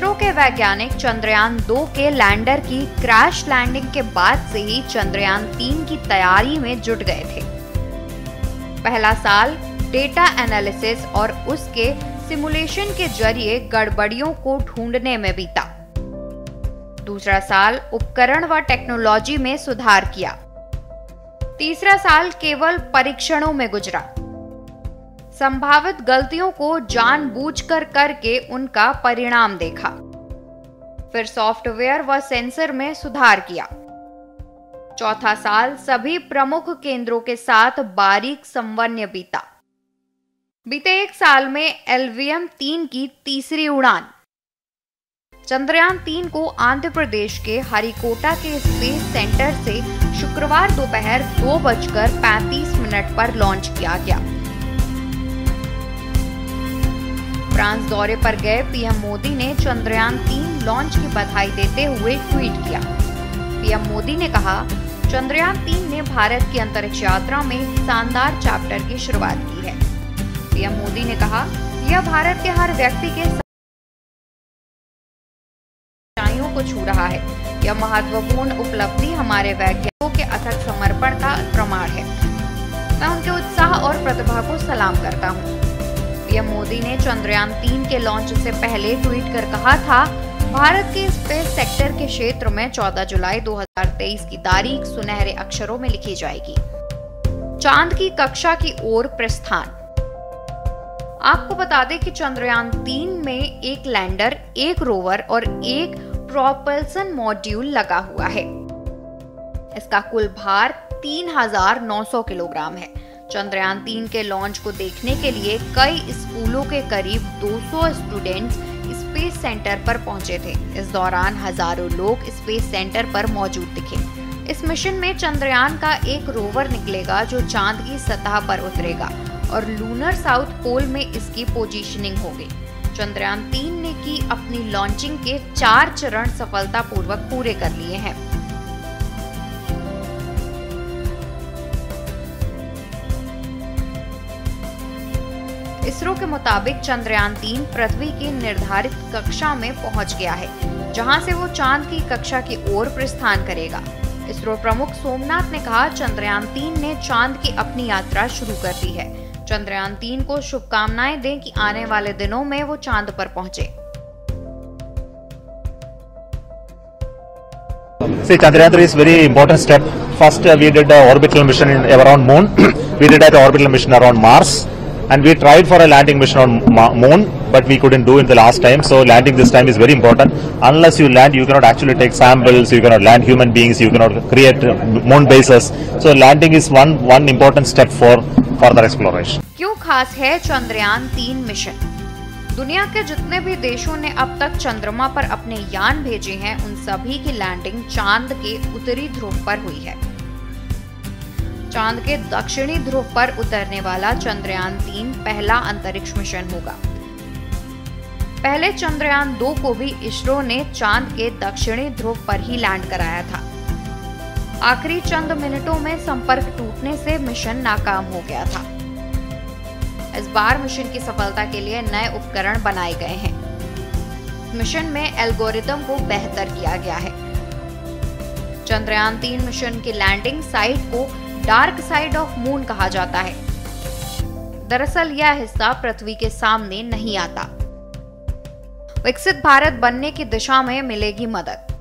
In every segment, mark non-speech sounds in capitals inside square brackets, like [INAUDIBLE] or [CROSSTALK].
इसरो के वैज्ञानिक चंद्रयान दो के लैंडर की क्रैश लैंडिंग के बाद से ही चंद्रयान तीन की तैयारी में जुट गए थे। पहला साल डेटा एनालिसिस और उसके सिमुलेशन के ज़रिए गड़बड़ियों को ढूँढने में बीता। दूसरा साल उपकरण व टेक्नोलॉजी में सुधार किया। तीसरा साल केवल परीक्षणों में गुजरा। संभावित गलतियों को जानबूझकर करके उनका परिणाम देखा। फिर सॉफ्टवेयर व सेंसर में सुधार किया। चौथा साल सभी प्रमुख केंद्रों के साथ बारीक संवन्य बीता। बीते एक साल में एलवीएम तीन की तीसरी उड़ान। चंद्रयान तीन को आंध्र प्रदेश के हरिकोटा के स्पेस सेंटर से शुक्रवार दोपहर दो बजकर पैंतीस मिनट पर लॉन्च किया गया। फ्रांस दौरे पर गए, पीएम मोदी ने चंद्रयान तीन लॉन्च की बधाई देते हुए ट्वीट किया। पीएम मोदी ने कहा, चंद्रयान तीन ने भारत की अंतरिक्ष यात्रा में शानदार चैप्टर की शुरुआत की है। पीएम मोदी ने कहा, यह भारत के हर व्यक्ति के को छू रहा है। यह महत्वपूर्ण उपलब्धि हमारे वैज्ञानिकों के अथक समर्पण का प्रमाण है। मैं उनके उत्साह और प्रतिभा को सलाम करता हूँ। पीएम मोदी ने चंद्रयान तीन के लॉन्च से पहले ट्वीट कर कहा था भारत के स्पेस सेक्टर के क्षेत्र में 14 जुलाई 2023 की तारीख सुनहरे अक्षरों में लिखी जाएगी। चाँद की कक्षा की ओर प्रस्थान। आपको बता दें कि चंद्रयान तीन में एक लैंडर एक रोवर और एक प्रोपल्सन मॉड्यूल लगा हुआ है। इसका कुल भार 3,900 किलोग्राम है। चंद्रयान तीन के लॉन्च को देखने के लिए कई स्कूलों के करीब 200 स्टूडेंट्स स्पेस सेंटर पर पहुँचे थे। इस दौरान हज़ारों लोग स्पेस सेंटर पर मौजूद दिखे। इस मिशन में चंद्रयान का एक रोवर निकलेगा जो चाँद की सतह पर उतरेगा और लूनर साउथ पोल में इसकी पोजीशनिंग होगी। चंद्रयान तीन ने की अपनी लॉन्चिंग के चार चरण सफलतापूर्वक पूरे कर लिए हैं। इसरो के मुताबिक चंद्रयान तीन पृथ्वी की निर्धारित कक्षा में पहुँच गया है जहाँ से वो चाँद की कक्षा की ओर प्रस्थान करेगा इसरो प्रमुख सोमनाथ ने कहा चंद्रयान तीन ने चाँद की अपनी यात्रा शुरू कर दी है चंद्रयान तीन को शुभकामनाएँ दें कि आने वाले दिनों में वो चाँद पर पहुँचे See, Chandrayaan 3 is very important step. First, uh, we did an orbital mission in, around Moon. [CLEARS THROAT] we did an orbital mission around Mars, and we tried for a landing mission on Ma- Moon, but we couldn't do it the last time. So, landing this time is very important. Unless you land, you cannot actually take samples. You cannot land human beings. You cannot create uh, moon bases. So, landing is one one important step for further exploration. क्यों खास है चंद्रयान तीन mission दुनिया के जितने भी देशों ने अब तक चंद्रमा पर अपने यान भेजे हैं उन सभी की लैंडिंग चाँद के उत्तरी ध्रुव पर हुई है चाँद के दक्षिणी ध्रुव पर उतरने वाला चंद्रयान तीन पहला अंतरिक्ष मिशन होगा। पहले चंद्रयान दो को भी इसरो ने चाँद के दक्षिणी ध्रुव पर ही लैंड कराया था। आखिरी चंद मिनटों में संपर्क टूटने से मिशन नाकाम हो गया था। इस बार मिशन की सफलता के लिए नए उपकरण बनाए गए हैं। मिशन में एल्गोरिदम को बेहतर किया गया है। चंद्रयान तीन मिशन की लैंडिंग साइट को डार्क साइड ऑफ़ मून कहा जाता है। दरअसल, यह हिस्सा पृथ्वी के सामने नहीं आता। विकसित भारत बनने की दिशा में मिलेगी मदद।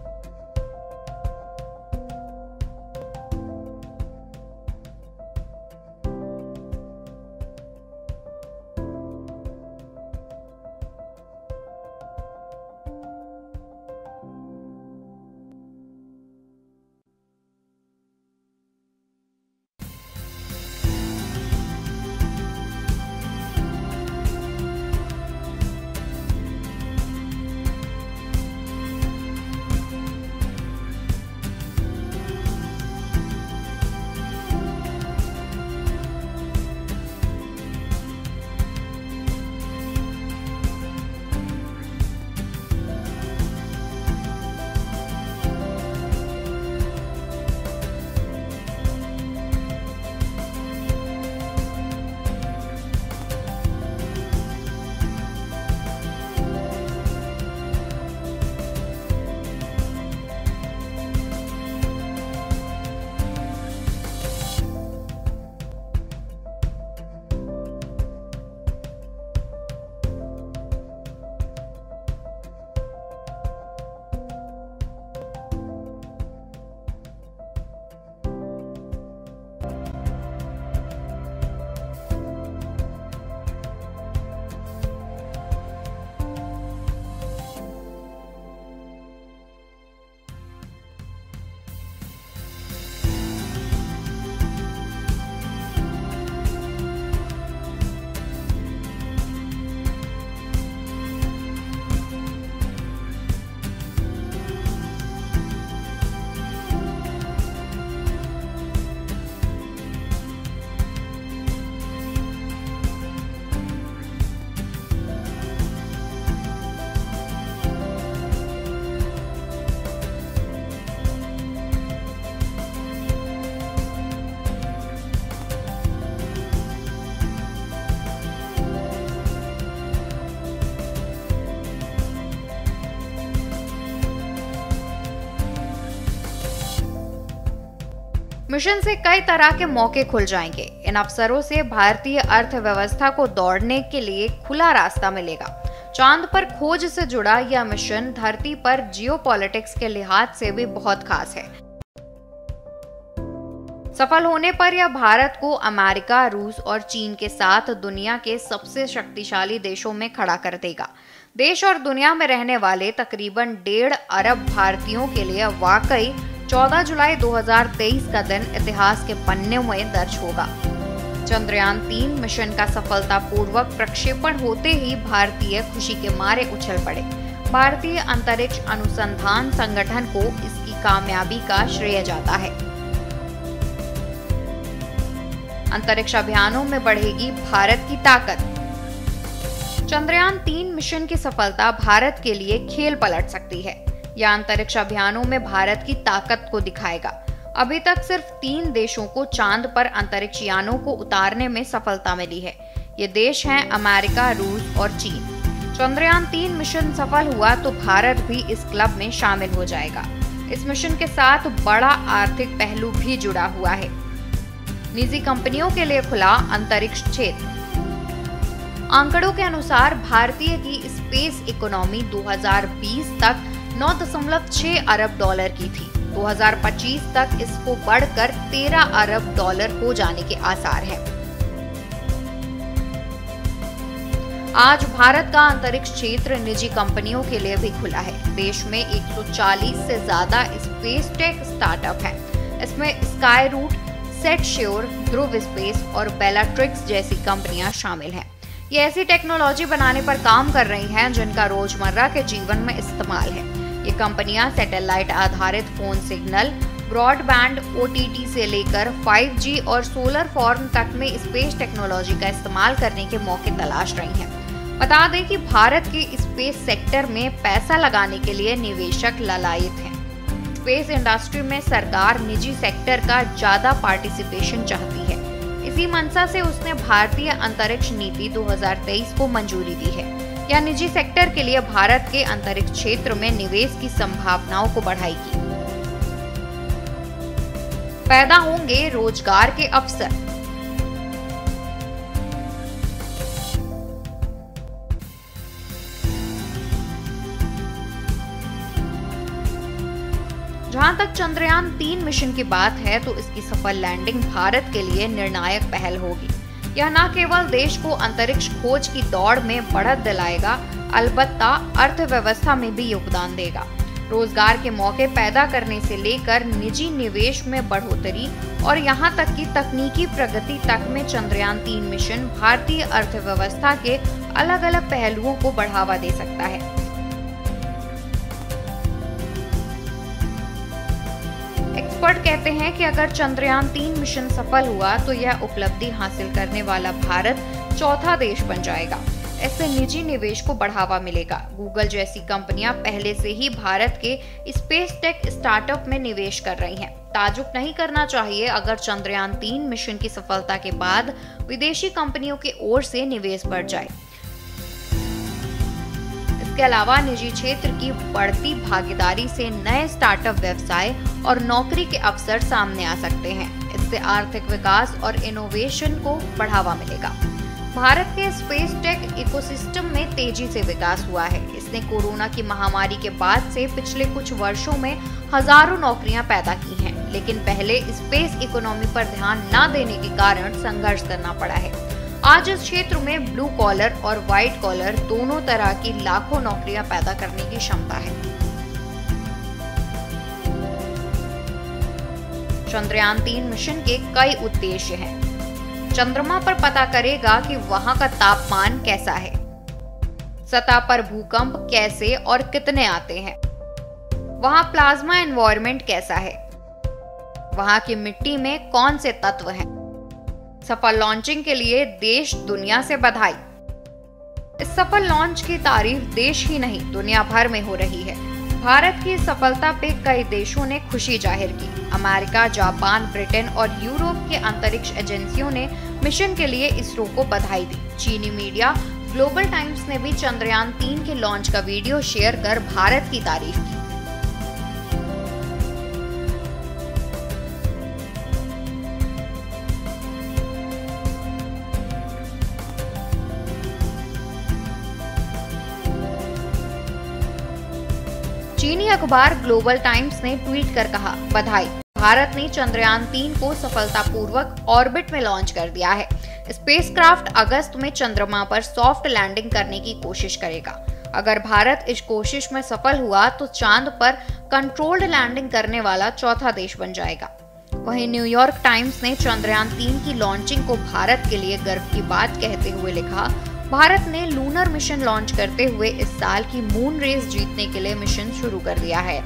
मिशन से कई तरह के मौके खुल जाएँगे। इन अवसरों से भारतीय अर्थव्यवस्था को दौड़ने के लिए खुला रास्ता मिलेगा। चाँद पर खोज से जुड़ा यह मिशन धरती पर जियो के लिहाज से भी बहुत खास है। सफल होने पर यह भारत को अमेरिका, रूस और चीन के साथ दुनिया के सबसे शक्तिशाली देशों में खड़ा कर देगा। देश और दुनिया में रहने वाले तकरीबन डेढ़ अरब भारतीयों के लिए वाकई 14 जुलाई 2023 का दिन इतिहास के पन्ने में दर्ज होगा। चंद्रयान तीन मिशन का सफलतापूर्वक प्रक्षेपण होते ही भारतीय खुशी के मारे उछल पड़े। भारतीय अंतरिक्ष अनुसंधान संगठन को इसकी कामयाबी का श्रेय जाता है। अंतरिक्ष अभियानों में बढ़ेगी भारत की ताकत। चंद्रयान तीन मिशन की सफलता भारत के लिए खेल पलट सकती है। यह अंतरिक्ष अभियानों में भारत की ताकत को दिखाएगा। अभी तक सिर्फ़ तीन देशों को चाँद पर अंतरिक्ष यानों को उतारने में सफलता मिली है। ये देश हैं अमेरिका, रूस और चीन। चंद्रयान तीन मिशन सफल हुआ तो भारत भी इस क्लब में शामिल हो जाएगा। इस मिशन के साथ बड़ा आर्थिक पहलू भी जुड़ा हुआ है। निजी कंपनियों के लिए खुला अंतरिक्ष क्षेत्र। आंकड़ों के अनुसार भारतीय की स्पेस इकोनॉमी 2020 तक 9.6 अरब डॉलर की थी। 2025 तक इसको बढ़कर 13 अरब डॉलर हो जाने के आसार हैं। आज भारत का अंतरिक्ष क्षेत्र निजी कंपनियों के लिए भी खुला है। देश में 140 से ज़्यादा स्पेस टेक स्टार्टअप है। इसमें sky root set sure Dhruva space और बेलाट्रिक्स जैसी कंपनियाँ शामिल हैं। ये ऐसी टेक्नोलॉजी बनाने पर काम कर रही हैं जिनका रोज़मर्रा के जीवन में इस्तेमाल है। ये कंपनियाँ सैटेलाइट आधारित फ़ोन सिग्नल, ब्रॉडबैंड ओटीटी से लेकर 5G और सोलर फॉर्म तक में स्पेस टेक्नोलॉजी का इस्तेमाल करने के मौके तलाश रही हैं। बता दें कि भारत के स्पेस सेक्टर में पैसा लगाने के लिए निवेशक ललायत हैं। स्पेस इंडस्ट्री में सरकार निजी सेक्टर का ज़्यादा पार्टिसिपेशन चाहती है। इसी मंशा से उसने भारतीय अंतरिक्ष नीति 2023 को मंजूरी दी है। यह निजी सेक्टर के लिए भारत के अंतरिक्ष क्षेत्र में निवेश की संभावनाओं को बढ़ाएगी पैदा होंगे रोज़गार के अवसर। जहाँ तक चंद्रयान तीन मिशन की बात है तो इसकी सफल लैंडिंग भारत के लिए निर्णायक पहल होगी। यह न केवल देश को अंतरिक्ष खोज की दौड़ में बढ़त दिलाएगा, अलबत्ता अर्थव्यवस्था में भी योगदान देगा। रोज़गार के मौके पैदा करने से लेकर निजी निवेश में बढ़ोतरी और यहाँ तक कि तकनीकी प्रगति तक में चंद्रयान तीन मिशन भारतीय अर्थव्यवस्था के अलग अलग पहलुओं को बढ़ावा दे सकता है। एक्सपर्ट कहते हैं कि अगर चंद्रयान तीन मिशन सफल हुआ तो यह उपलब्धि हासिल करने वाला भारत चौथा देश बन जाएगा। ऐसे निजी निवेश को बढ़ावा मिलेगा। गूगल जैसी कंपनियाँ पहले से ही भारत के स्पेस टेक स्टार्टअप में निवेश कर रही हैं। ताजुब नहीं करना चाहिए अगर चंद्रयान तीन मिशन की सफलता के बाद विदेशी कंपनियों की ओर से निवेश बढ़ जाए। इसके अलावा निजी क्षेत्र की बढ़ती भागीदारी से नए स्टार्टअप व्यवसाय और नौकरी के अवसर सामने आ सकते हैं। इससे आर्थिक विकास और इनोवेशन को बढ़ावा मिलेगा। भारत के स्पेस टेक इकोसिस्टम में तेज़ी से विकास हुआ है। इसने कोरोना की महामारी के बाद से पिछले कुछ वर्षों में हज़ारों नौकरियाँ पैदा की हैं, लेकिन पहले स्पेस इकोनॉमी पर ध्यान न देने के कारण संघर्ष करना पड़ा है। आज इस क्षेत्र में ब्लू कॉलर और व्हाइट कॉलर दोनों तरह की लाखों नौकरियाँ पैदा करने की क्षमता है। चंद्रयान तीन मिशन के कई उद्देश्य हैं। चंद्रमा पर पता करेगा कि वहाँ का तापमान कैसा है। सतह पर भूकंप कैसे और कितने आते हैं। वहाँ प्लाज्मा एनवायरमेंट कैसा है। वहाँ की मिट्टी में कौन से तत्व हैं। सफल लॉन्चिंग के लिए देश दुनिया से बधाई। इस सफल लॉन्च की तारीफ़ देश ही नहीं, दुनिया भर में हो रही है। भारत की सफलता पे कई देशों ने खुशी ज़ाहिर की। अमेरिका, जापान, ब्रिटेन और यूरोप के अंतरिक्ष एजेंसियों ने मिशन के लिए इसरो को बधाई दी। चीनी मीडिया ग्लोबल टाइम्स ने भी चंद्रयान तीन के लॉन्च का वीडियो शेयर कर भारत की तारीफ़ की। चीनी अखबार ग्लोबल टाइम्स ने ट्वीट कर कहा, बधाई। भारत ने चंद्रयान तीन को सफलतापूर्वक ऑर्बिट में लॉन्च कर दिया है। स्पेसक्राफ्ट अगस्त में चंद्रमा पर सॉफ्ट लैंडिंग करने की कोशिश करेगा। अगर भारत इस कोशिश में सफल हुआ तो चाँद पर कंट्रोल्ड लैंडिंग करने वाला चौथा देश बन जाएगा। वहीं न्यूयॉर्क टाइम्स ने चंद्रयान तीन की लॉन्चिंग को भारत के लिए गर्व की बात कहते हुए लिखा भारत ने लूनर मिशन लॉन्च करते हुए इस साल की मून रेस जीतने के लिए मिशन शुरू कर दिया है।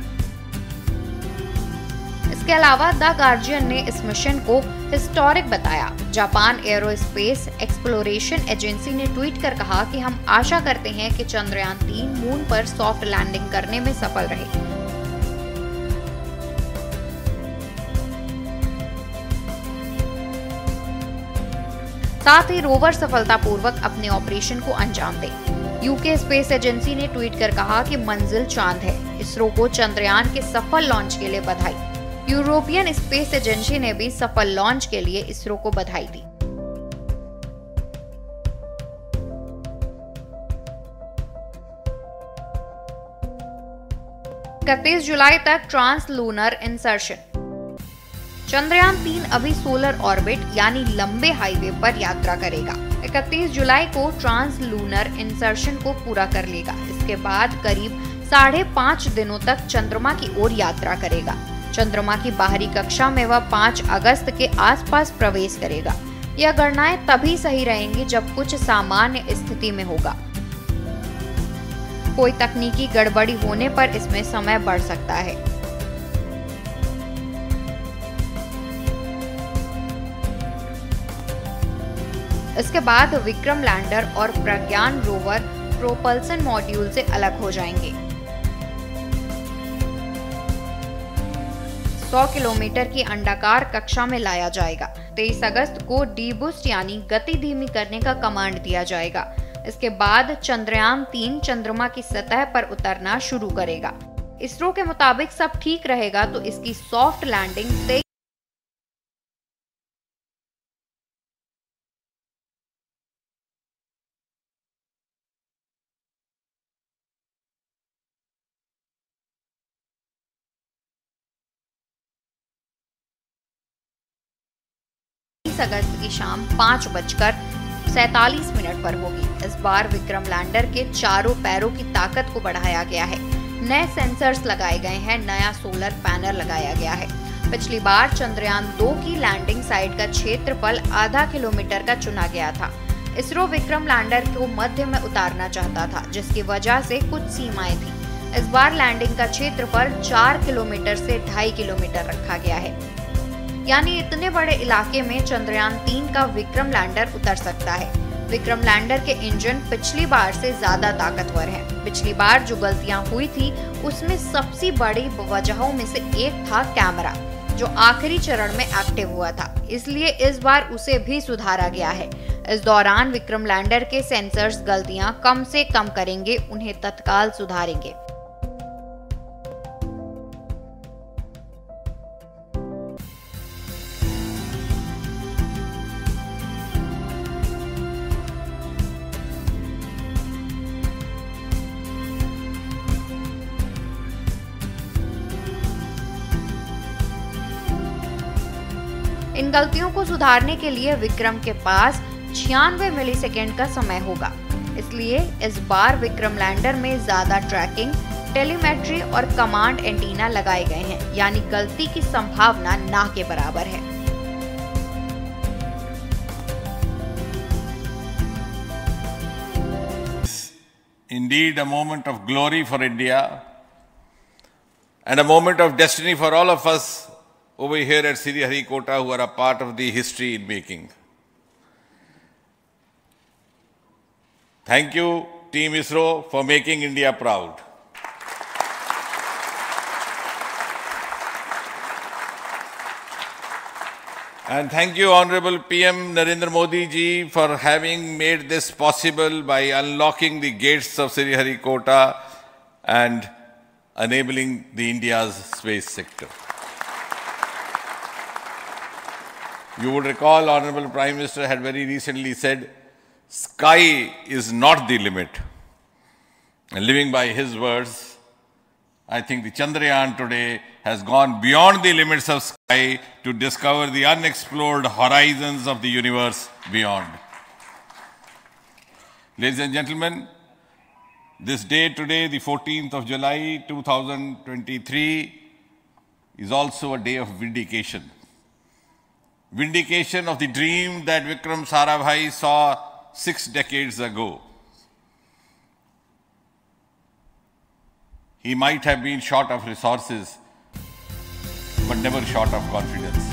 इसके अलावा द गार्जियन ने इस मिशन को हिस्टोरिक बताया। जापान एरोस्पेस एक्सप्लोरेशन एजेंसी ने ट्वीट कर कहा कि हम आशा करते हैं कि चंद्रयान तीन मून पर सॉफ्ट लैंडिंग करने में सफल रहे। साथ ही रोवर सफलतापूर्वक अपने ऑपरेशन को अंजाम दे। यूके स्पेस एजेंसी ने ट्वीट कर कहा कि मंजिल चाँद है। इसरो को चंद्रयान के सफल लॉन्च के लिए बधाई। यूरोपियन स्पेस एजेंसी ने भी सफल लॉन्च के लिए इसरो को बधाई दी। इकतीस जुलाई तक ट्रांस लूनर इंसर्शन। चंद्रयान तीन अभी सोलर ऑर्बिट, यानी लंबे हाईवे पर यात्रा करेगा। 31 जुलाई को ट्रांस लूनर इंसर्शन को पूरा कर लेगा। इसके बाद करीब साढ़े पाँच दिनों तक चंद्रमा की ओर यात्रा करेगा। चंद्रमा की बाहरी कक्षा में वह 5 अगस्त के आसपास प्रवेश करेगा। यह गणनाएँ तभी सही रहेंगी जब कुछ सामान्य स्थिति में होगा। कोई तकनीकी गड़बड़ी होने पर इसमें समय बढ़ सकता है। इसके बाद विक्रम लैंडर और प्रज्ञान रोवर प्रोपल्सन मॉड्यूल से अलग हो जाएँगे। 100 किलोमीटर की अंडाकार कक्षा में लाया जाएगा। 23 अगस्त को डीबूस्ट यानी गति धीमी करने का कमांड दिया जाएगा। इसके बाद चंद्रयान तीन चंद्रमा की सतह पर उतरना शुरू करेगा। इसरो के मुताबिक सब ठीक रहेगा तो इसकी सॉफ्ट लैंडिंग अगस्त की शाम पाँच बजकर सैतालीस मिनट पर होगी। इस बार विक्रम लैंडर के चारों पैरों की ताकत को बढ़ाया गया है। नए सेंसर्स लगाए गए हैं, नया सोलर पैनल लगाया गया है। पिछली बार चंद्रयान दो की लैंडिंग साइट का क्षेत्रफल आधा किलोमीटर का चुना गया था। इसरो विक्रम लैंडर को मध्य में उतारना चाहता था, जिसकी वजह से कुछ सीमाएँ थी। इस बार लैंडिंग का क्षेत्रफल चार किलोमीटर से ढाई किलोमीटर रखा गया है। यानी इतने बड़े इलाके में चंद्रयान तीन का विक्रम लैंडर उतर सकता है। विक्रम लैंडर के इंजन पिछली बार से ज़्यादा ताकतवर हैं। पिछली बार जो गलतियाँ हुई थी, उसमें सबसे बड़ी वजहों में से एक था कैमरा, जो आखिरी चरण में एक्टिव हुआ था। इसलिए इस बार उसे भी सुधारा गया है। इस दौरान विक्रम लैंडर के सेंसर्स गलतियाँ कम से कम करेंगे, उन्हें तत्काल सुधारेंगे। गलतियों को सुधारने के लिए विक्रम के पास छियानवे मिली सेकेंड का समय होगा। इसलिए इस बार विक्रम लैंडर में ज़्यादा ट्रैकिंग टेलीमेट्री और कमांड एंटीना लगाए गए हैं यानी गलती की संभावना ना के बराबर है। Indeed, a moment of glory for India and a moment of destiny for all of us over here at Sri Sriharikota who are a part of the history in making. Thank you, Team ISRO, for making India proud. And thank you, Honorable PM Narendra Modi ji, for having made this possible by unlocking the gates of Sriharikota and enabling the India's space sector. You would recall, Honorable Prime Minister had very recently said, sky is not the limit. And living by his words, I think the Chandrayaan today has gone beyond the limits of sky to discover the unexplored horizons of the universe beyond. Ladies and gentlemen, this day today, the 14th of July 2023, is also a day of vindication. Vindication of the dream that Vikram Sarabhai saw six decades ago. He might have been short of resources, but never short of confidence.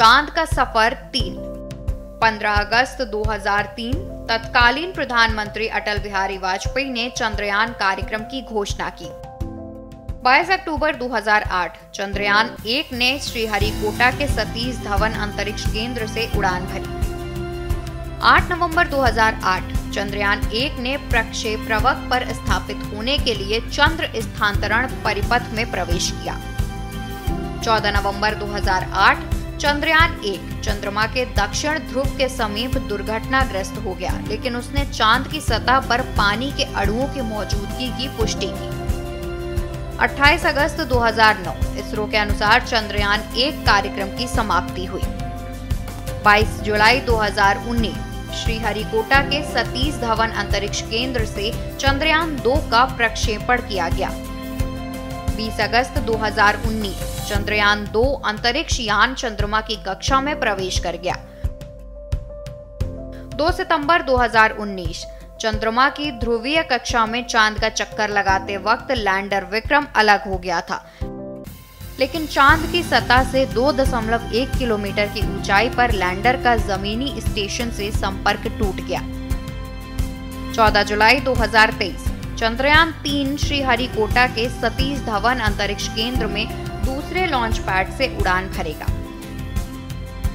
चाँद का सफ़र तीन। 15 अगस्त 2003 तत्कालीन प्रधानमंत्री अटल बिहारी वाजपेयी ने चंद्रयान कार्यक्रम की घोषणा की। 22 अक्टूबर 2008 चंद्रयान एक ने श्रीहरिकोटा के सतीश धवन अंतरिक्ष केंद्र से उड़ान भरी। 8 नवंबर 2008 चंद्रयान एक ने प्रक्षेप्रवक पर स्थापित होने के लिए चंद्र स्थानांतरण परिपथ में प्रवेश किया। 14 नवंबर 2008 चंद्रयान एक, चंद्रमा के दक्षिण ध्रुव के समीप दुर्घटनाग्रस्त हो गया, लेकिन उसने चाँद की सतह पर पानी के अणुओं की मौजूदगी की पुष्टि की। 28 अगस्त 2009 इसरो के अनुसार चंद्रयान एक कार्यक्रम की समाप्ति हुई। 22 जुलाई 2019 श्रीहरिकोटा के सतीश धवन अंतरिक्ष केंद्र से चंद्रयान दो का प्रक्षेपण किया गया। 20 अगस्त 2019 चंद्रयान दो अंतरिक्ष यान चंद्रमा की कक्षा में प्रवेश कर गया। 2 सितंबर 2019 चंद्रमा की ध्रुवीय कक्षा में चाँद का चक्कर लगाते वक्त लैंडर विक्रम अलग हो गया था। लेकिन चाँद की सतह से 2.1 किलोमीटर की ऊंचाई पर लैंडर का जमीनी स्टेशन से संपर्क टूट गया। 14 जुलाई 2023 चंद्रयान तीन श्रीहरिकोटा के सतीश धवन अंतरिक्ष केंद्र में दूसरे लॉन्च पैड से उड़ान भरेगा।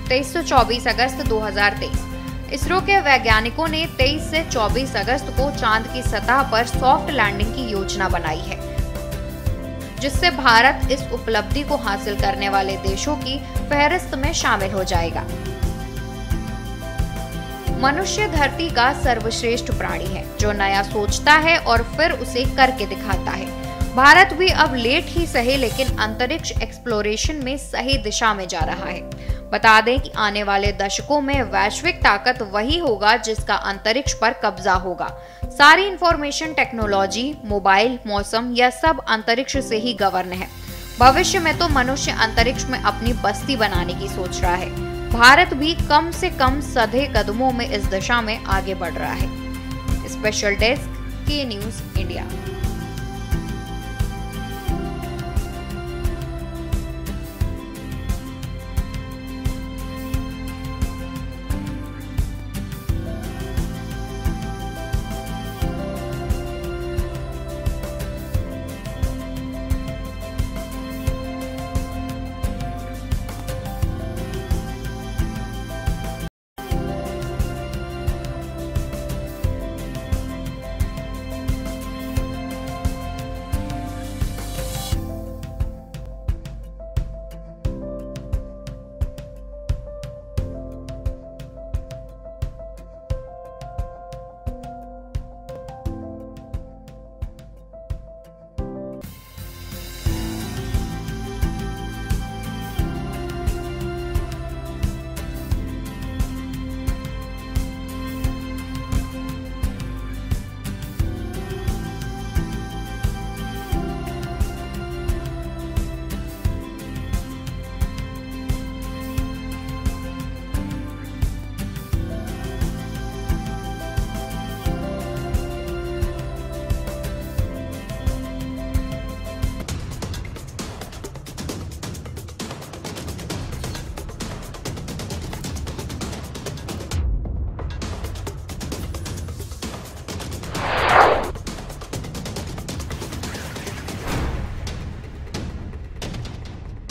23 से 24 अगस्त 2023 इसरो के वैज्ञानिकों ने 23 से 24 अगस्त को चाँद की सतह पर सॉफ्ट लैंडिंग की योजना बनाई है, जिससे भारत इस उपलब्धि को हासिल करने वाले देशों की फहरिस्त में शामिल हो जाएगा। मनुष्य धरती का सर्वश्रेष्ठ प्राणी है, जो नया सोचता है और फिर उसे करके दिखाता है। भारत भी अब लेट ही सही, लेकिन अंतरिक्ष एक्सप्लोरेशन में सही दिशा में जा रहा है। बता दें कि आने वाले दशकों में वैश्विक ताकत वही होगा जिसका अंतरिक्ष पर कब्जा होगा। सारी इंफॉर्मेशन टेक्नोलॉजी मोबाइल मौसम यह सब अंतरिक्ष से ही गवर्न है। भविष्य में तो मनुष्य अंतरिक्ष में अपनी बस्ती बनाने की सोच रहा है। भारत भी कम से कम सधे कदमों में इस दिशा में आगे बढ़ रहा है। Special desk, K news, India.